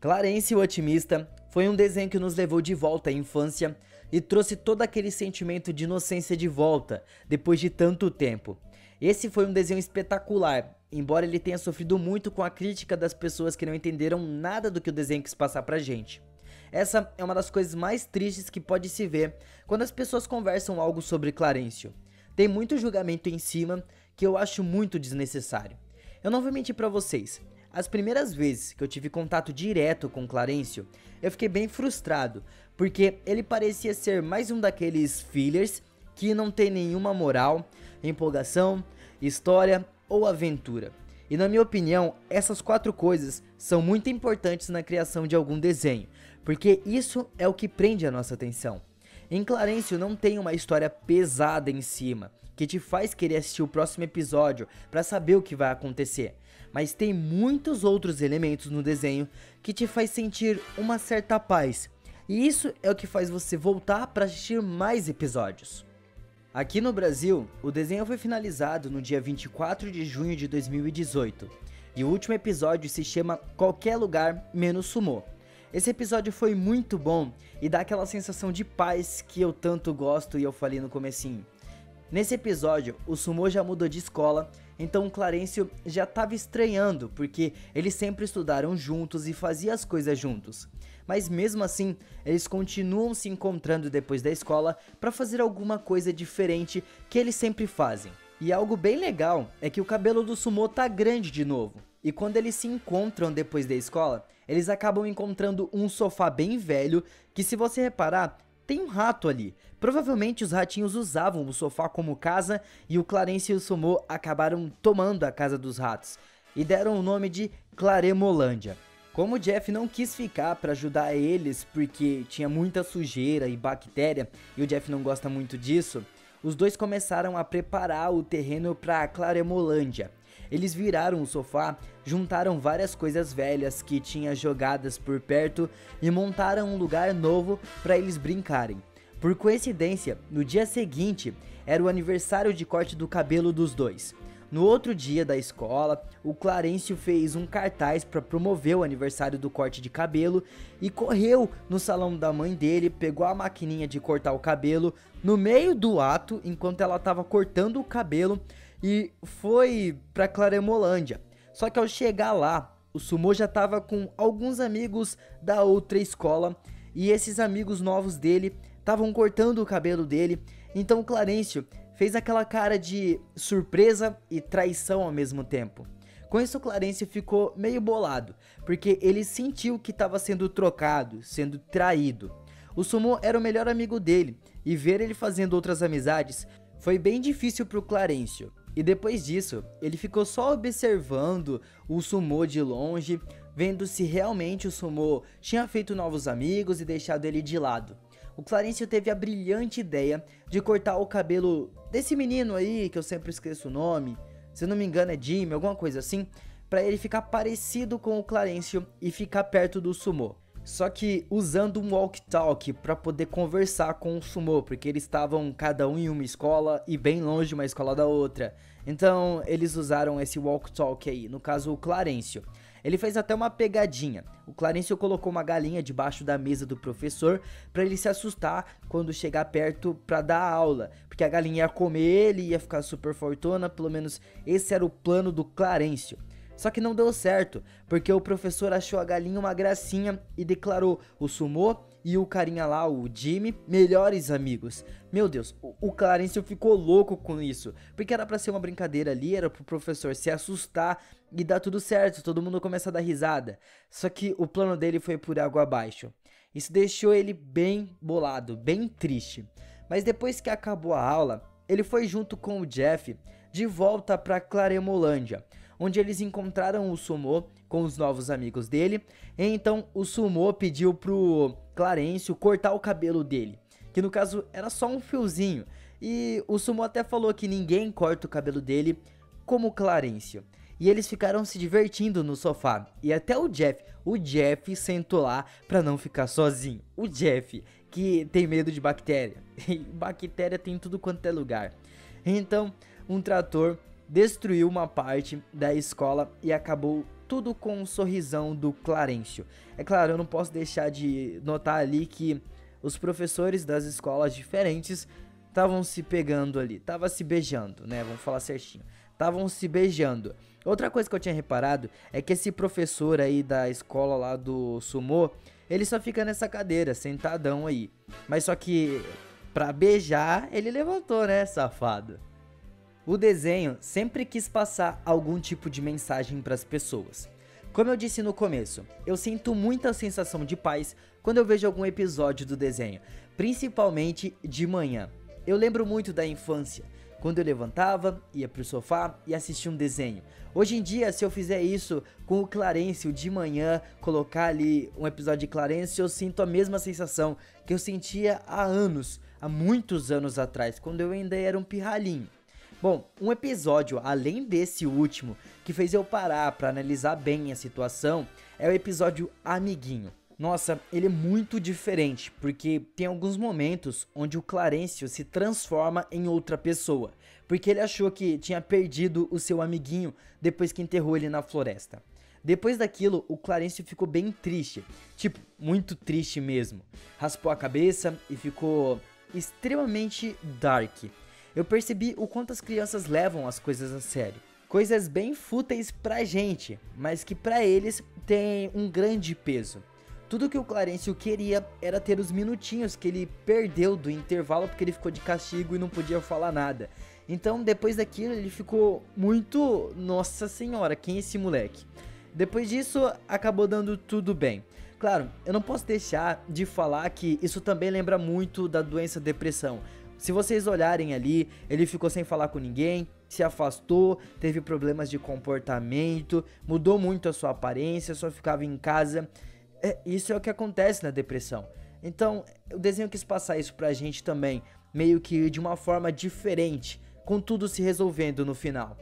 Clarence o Otimista foi um desenho que nos levou de volta à infância e trouxe todo aquele sentimento de inocência de volta depois de tanto tempo. Esse foi um desenho espetacular, embora ele tenha sofrido muito com a crítica das pessoas que não entenderam nada do que o desenho quis passar pra gente. Essa é uma das coisas mais tristes que pode se ver quando as pessoas conversam algo sobre Clarencio. Tem muito julgamento em cima que eu acho muito desnecessário. Eu não vou mentir pra vocês, as primeiras vezes que eu tive contato direto com Clarencio, eu fiquei bem frustrado, porque ele parecia ser mais um daqueles fillers que não tem nenhuma moral, empolgação, história ou aventura. E na minha opinião, essas quatro coisas são muito importantes na criação de algum desenho, porque isso é o que prende a nossa atenção. Em Clarencio não tem uma história pesada em cima, que te faz querer assistir o próximo episódio para saber o que vai acontecer. Mas tem muitos outros elementos no desenho que te faz sentir uma certa paz. E isso é o que faz você voltar para assistir mais episódios. Aqui no Brasil, o desenho foi finalizado no dia 24 de junho de 2018. E o último episódio se chama Qualquer Lugar Menos Sumô. Esse episódio foi muito bom e dá aquela sensação de paz que eu tanto gosto e eu falei no comecinho. Nesse episódio, o Sumo já mudou de escola, então o Clarencio já estava estranhando, porque eles sempre estudaram juntos e faziam as coisas juntos. Mas mesmo assim, eles continuam se encontrando depois da escola para fazer alguma coisa diferente que eles sempre fazem. E algo bem legal é que o cabelo do Sumo tá grande de novo. E quando eles se encontram depois da escola, eles acabam encontrando um sofá bem velho que se você reparar, tem um rato ali. Provavelmente os ratinhos usavam o sofá como casa e o Clarence e o Sumo acabaram tomando a casa dos ratos e deram o nome de Claremolândia. Como o Jeff não quis ficar para ajudar eles porque tinha muita sujeira e bactéria e o Jeff não gosta muito disso, os dois começaram a preparar o terreno para Claremolândia. Eles viraram o sofá, juntaram várias coisas velhas que tinha jogadas por perto e montaram um lugar novo para eles brincarem. Por coincidência, no dia seguinte era o aniversário de corte do cabelo dos dois. No outro dia da escola, o Clarencio fez um cartaz para promover o aniversário do corte de cabelo e correu no salão da mãe dele, pegou a maquininha de cortar o cabelo no meio do ato, enquanto ela estava cortando o cabelo e foi para Claremolândia. Só que ao chegar lá, o Sumo já estava com alguns amigos da outra escola e esses amigos novos dele estavam cortando o cabelo dele. Então Clarencio fez aquela cara de surpresa e traição ao mesmo tempo. Com isso, Clarence ficou meio bolado, porque ele sentiu que estava sendo trocado, sendo traído. O Sumo era o melhor amigo dele, e ver ele fazendo outras amizades foi bem difícil para o Clarencio. E depois disso, ele ficou só observando o Sumo de longe, vendo se realmente o Sumo tinha feito novos amigos e deixado ele de lado. O Clarencio teve a brilhante ideia de cortar o cabelo desse menino aí, que eu sempre esqueço o nome, se não me engano é Jimmy, alguma coisa assim, para ele ficar parecido com o Clarencio e ficar perto do Sumo. Só que usando um walk-talk para poder conversar com o Sumo, porque eles estavam cada um em uma escola e bem longe uma escola da outra. Então eles usaram esse walk-talk aí, no caso o Clarencio. Ele fez até uma pegadinha. O Clarencio colocou uma galinha debaixo da mesa do professor para ele se assustar quando chegar perto para dar aula, porque a galinha ia comer ele, ia ficar super fortuna, pelo menos esse era o plano do Clarencio. Só que não deu certo, porque o professor achou a galinha uma gracinha e declarou o Sumo e o carinha lá, o Jimmy, melhores amigos. Meu Deus, o, o Clarence ficou louco com isso, porque era para ser uma brincadeira ali, era pro professor se assustar e dar tudo certo, todo mundo começa a dar risada. Só que o plano dele foi por água abaixo. Isso deixou ele bem bolado, bem triste. Mas depois que acabou a aula, ele foi junto com o Jeff de volta para Claremolândia onde eles encontraram o Sumo com os novos amigos dele. Então o Sumo pediu pro Clarencio cortar o cabelo dele, que no caso era só um fiozinho. E o Sumo até falou que ninguém corta o cabelo dele como Clarencio. E eles ficaram se divertindo no sofá. E até o Jeff, o Jeff sentou lá pra não ficar sozinho. O Jeff, que tem medo de bactéria. E bactéria tem tudo quanto é lugar. Então, um trator destruiu uma parte da escola e acabou tudo com um sorrisão do Clarencio. É claro, eu não posso deixar de notar ali que os professores das escolas diferentes estavam se pegando ali, estavam se beijando, né? Vamos falar certinho. Estavam se beijando. Outra coisa que eu tinha reparado é que esse professor aí da escola lá do Sumô, ele só fica nessa cadeira, sentadão aí. Mas só que pra beijar, ele levantou, né, safado? O desenho sempre quis passar algum tipo de mensagem para as pessoas. Como eu disse no começo, eu sinto muita sensação de paz quando eu vejo algum episódio do desenho, principalmente de manhã. Eu lembro muito da infância, quando eu levantava, ia pro sofá e assistia um desenho. Hoje em dia, se eu fizer isso com o Clarence de manhã, colocar ali um episódio de Clarence, eu sinto a mesma sensação que eu sentia há anos, há muitos anos atrás, quando eu ainda era um pirralhinho. Bom, um episódio além desse último que fez eu parar para analisar bem a situação é o episódio Amiguinho. Nossa, ele é muito diferente, porque tem alguns momentos onde o Clarencio se transforma em outra pessoa, porque ele achou que tinha perdido o seu amiguinho depois que enterrou ele na floresta. Depois daquilo, o Clarencio ficou bem triste, tipo, muito triste mesmo. Raspou a cabeça e ficou extremamente dark. Eu percebi o quanto as crianças levam as coisas a sério. Coisas bem fúteis pra gente, mas que pra eles tem um grande peso. Tudo que o Clarencio queria era ter os minutinhos que ele perdeu do intervalo porque ele ficou de castigo e não podia falar nada. Então, depois daquilo, ele ficou muito. Nossa senhora, quem é esse moleque? Depois disso, acabou dando tudo bem. Claro, eu não posso deixar de falar que isso também lembra muito da doença depressão. Se vocês olharem ali, ele ficou sem falar com ninguém, se afastou, teve problemas de comportamento, mudou muito a sua aparência, só ficava em casa. É, isso é o que acontece na depressão. Então, o desenho quis passar isso pra gente também, meio que de uma forma diferente, com tudo se resolvendo no final.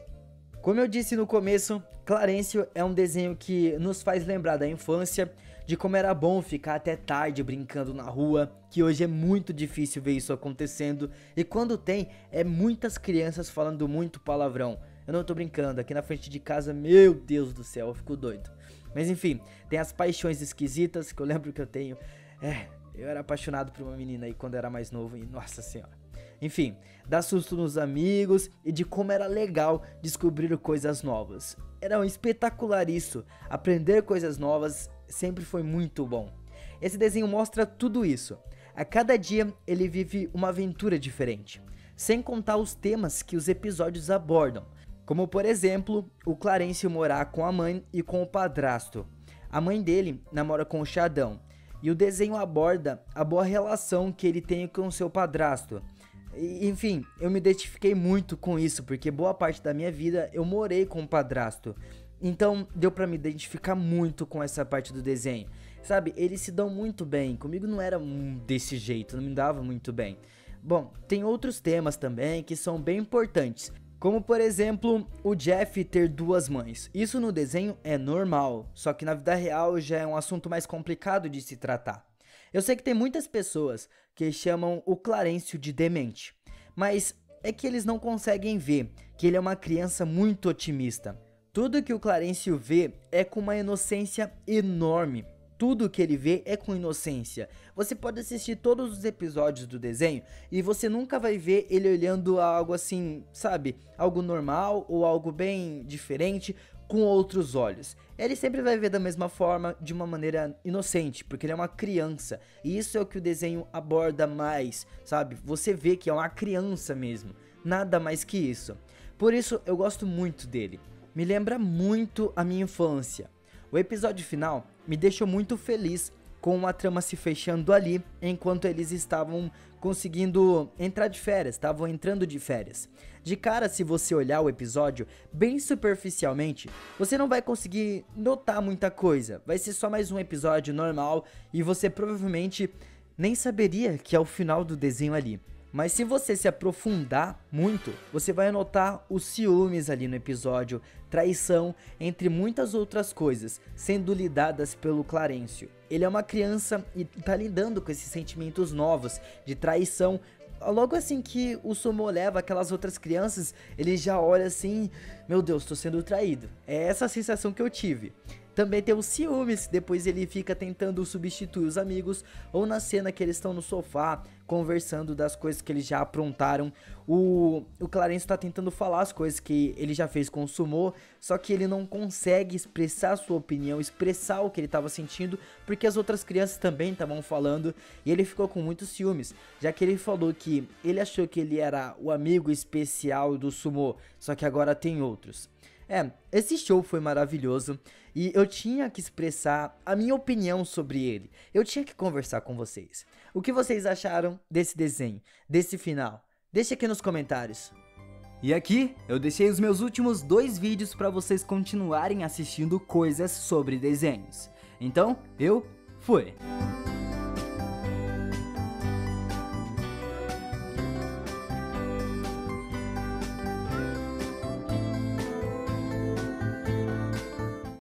Como eu disse no começo, Clarencio é um desenho que nos faz lembrar da infância, de como era bom ficar até tarde brincando na rua, que hoje é muito difícil ver isso acontecendo, e quando tem, é muitas crianças falando muito palavrão. Eu não tô brincando, aqui na frente de casa, meu Deus do céu, eu fico doido. Mas enfim, tem as paixões esquisitas que eu lembro que eu tenho. É, eu era apaixonado por uma menina aí quando era mais novo e nossa senhora. Enfim, dá susto nos amigos e de como era legal descobrir coisas novas. Era um espetacular isso. Aprender coisas novas sempre foi muito bom. Esse desenho mostra tudo isso. A cada dia ele vive uma aventura diferente, sem contar os temas que os episódios abordam. Como por exemplo, o Clarence morar com a mãe e com o padrasto. A mãe dele namora com o Xadão. E o desenho aborda a boa relação que ele tem com seu padrasto. Enfim, eu me identifiquei muito com isso, porque boa parte da minha vida eu morei com o padrasto. Então deu para me identificar muito com essa parte do desenho. Sabe, eles se dão muito bem. Comigo não era desse jeito, não me dava muito bem. Bom, tem outros temas também que são bem importantes. Como por exemplo, o Jeff ter duas mães. Isso no desenho é normal, só que na vida real já é um assunto mais complicado de se tratar. Eu sei que tem muitas pessoas que chamam o Clarencio de demente, mas é que eles não conseguem ver que ele é uma criança muito otimista. Tudo que o Clarencio vê é com uma inocência enorme. Tudo que ele vê é com inocência. Você pode assistir todos os episódios do desenho e você nunca vai ver ele olhando algo assim, sabe? Algo normal ou algo bem diferente com outros olhos. Ele sempre vai ver da mesma forma, de uma maneira inocente, porque ele é uma criança. E isso é o que o desenho aborda mais, sabe? Você vê que é uma criança mesmo. Nada mais que isso. Por isso eu gosto muito dele. Me lembra muito a minha infância. O episódio final me deixou muito feliz com a trama se fechando ali enquanto eles estavam conseguindo entrar de férias, estavam entrando de férias. De cara, se você olhar o episódio bem superficialmente, você não vai conseguir notar muita coisa. Vai ser só mais um episódio normal e você provavelmente nem saberia que é o final do desenho ali. Mas se você se aprofundar muito, você vai notar os ciúmes ali no episódio, traição, entre muitas outras coisas, sendo lidadas pelo Clarencio. Ele é uma criança e está lidando com esses sentimentos novos de traição logo assim que o Sumo leva aquelas outras crianças, ele já olha assim, meu Deus, tô sendo traído. É essa a sensação que eu tive. Também tem os ciúmes, depois ele fica tentando substituir os amigos, ou na cena que eles estão no sofá, conversando das coisas que eles já aprontaram. O, o Clarence está tentando falar as coisas que ele já fez com o Sumo, só que ele não consegue expressar sua opinião, expressar o que ele estava sentindo, porque as outras crianças também estavam falando, e ele ficou com muitos ciúmes, já que ele falou que ele achou que ele era o amigo especial do Sumo, só que agora tem outros. É, esse show foi maravilhoso e eu tinha que expressar a minha opinião sobre ele. Eu tinha que conversar com vocês. O que vocês acharam desse desenho, desse final? Deixe aqui nos comentários. E aqui eu deixei os meus últimos dois vídeos para vocês continuarem assistindo coisas sobre desenhos. Então, eu fui!